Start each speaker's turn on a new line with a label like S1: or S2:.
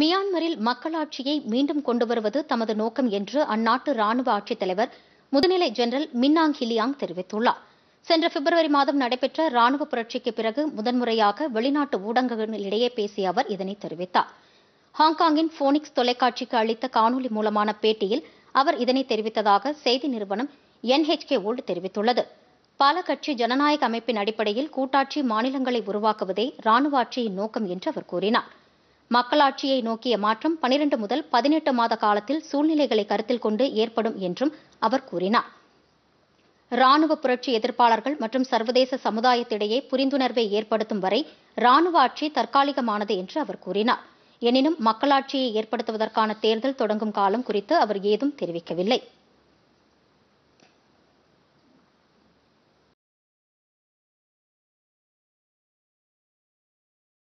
S1: மியான்மரில் மக்களாட்சியை மீண்டும் கொண்டு வருவது தமது நோக்கம் என்று அந்நாட்டு ராணுவ ஆட்சித் தலைவர் முதுநிலை ஜெனரல் மின்னாங் ஹிலியாங் தெரிவித்துள்ளார். சென்ற பிப்ரவரி மாதம் நடைபெற்ற ராணுவ புரட்சிக்கு பிறகு முதன்முறையாக வெளிநாட்டு ஊடகங்களிடையே பேசிய அவர் இதனை தெரிவித்தார். ஹாங்காங்கின் போனிக்ஸ் தொலைக்காட்சிக்கு அளித்த காணொலி மூலமான பேட்டியில் அவர் இதனை தெரிவித்ததாக செய்தி நிறுவனம் என்ஹெச்கே ஓல்டு தெரிவித்துள்ளது. பல கட்சி ஜனநாயக அமைப்பின் அடிப்படையில் கூட்டாட்சி மாநிலங்களை உருவாக்குவதே ராணுவ ஆட்சியின் நோக்கம் என்று அவர் கூறினார். மக்களாட்சியை நோக்கிய மாற்றம் பனிரெண்டு முதல் பதினெட்டு மாத காலத்தில் சூழ்நிலைகளை கருத்தில் கொண்டு ஏற்படும் என்றும் அவர் கூறினார். ராணுவ புரட்சி எதிர்ப்பாளர்கள் மற்றும் சர்வதேச சமுதாயத்திடையே புரிந்துணர்வை ஏற்படுத்தும் வரை ராணுவ ஆட்சி தற்காலிகமானது என்று அவர் கூறினார். எனினும் மக்களாட்சியை ஏற்படுத்துவதற்கான தேர்தல் தொடங்கும் காலம் குறித்து அவர் ஏதும் தெரிவிக்கவில்லை.